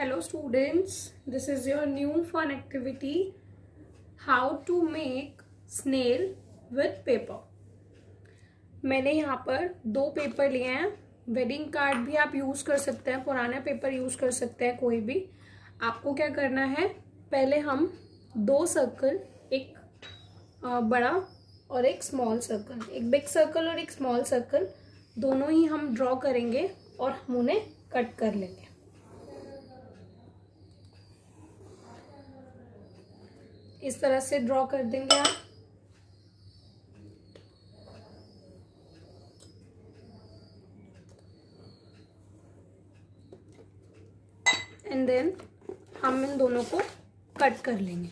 Hello students, this is your new fun activity how to make snail with paper. मैंने यहाँ पर दो paper लिए हैं. वेडिंग कार्ड भी आप यूज़ कर सकते हैं पुराना पेपर यूज़ कर सकते हैं कोई भी. आपको क्या करना है? पहले हम दो सर्कल एक बड़ा और एक स्मॉल सर्कल एक बिग सर्कल और एक स्मॉल सर्कल दोनों ही हम ड्रॉ करेंगे और हम उन्हें कट कर लेंगे. इस तरह से ड्रॉ कर देंगे आप। एंड देन हम इन दोनों को कट कर लेंगे।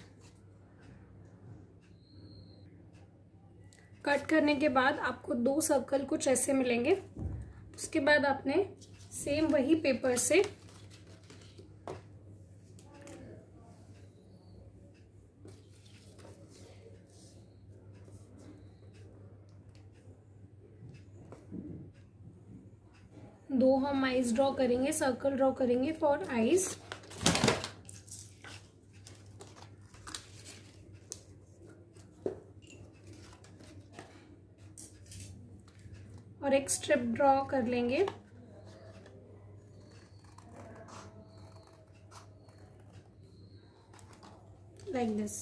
कट करने के बाद आपको दो सर्कल कुछ ऐसे मिलेंगे। उसके बाद आपने सेम वही पेपर से दो हम आईज ड्रॉ करेंगे सर्कल ड्रॉ करेंगे फॉर आईज और एक स्ट्रिप ड्रॉ कर लेंगे। लाइक दिस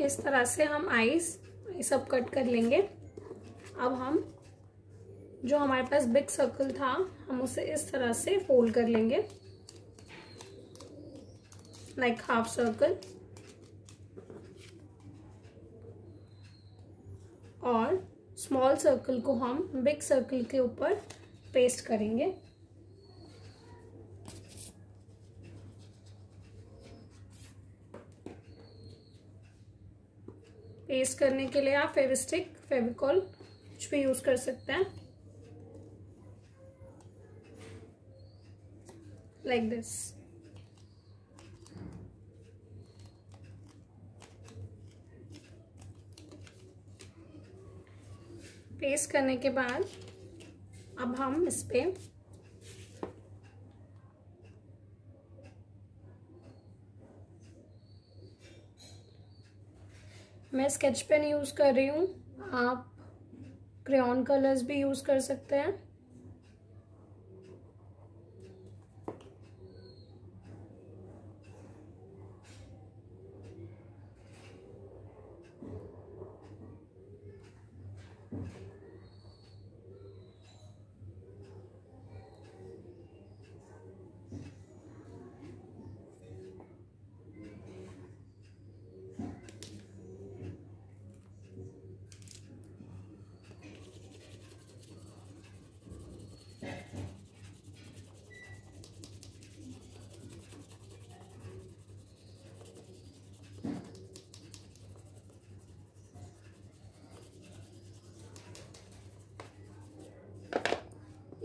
इस तरह से हम आइस सब कट कर लेंगे। अब हम जो हमारे पास बिग सर्कल था, हम उसे इस तरह से फोल्ड कर लेंगे। लाइक हाफ़ सर्कल और स्मॉल सर्कल को हम बिग सर्कल के ऊपर पेस्ट करेंगे। पेस्ट करने के लिए आप फेविस्टिक, फेविकॉल कुछ भी यूज़ कर सकते हैं। लाइक like दिस पेस्ट करने के बाद अब हम इस पर मैं स्केच पेन यूज़ कर रही हूँ। आप क्रेन कलर्स भी यूज़ कर सकते हैं।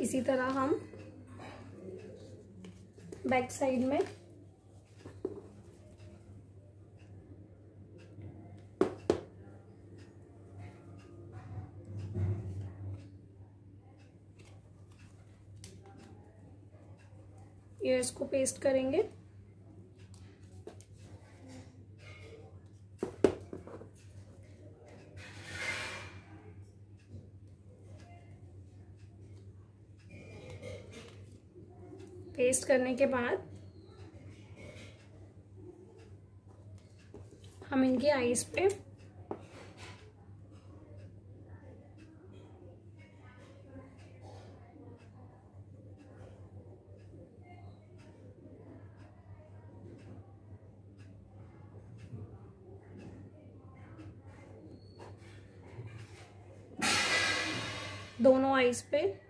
इसी तरह हम बैक साइड में ईयर्स को पेस्ट करेंगे। पेस्ट करने के बाद हम इनकी आईज पे दोनों आइस पे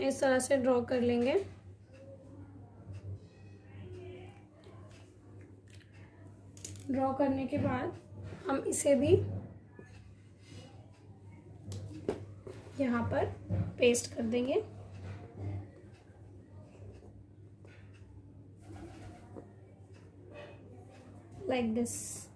इस तरह से ड्रॉ कर लेंगे। ड्रॉ करने के बाद हम इसे भी यहाँ पर पेस्ट कर देंगे। Like this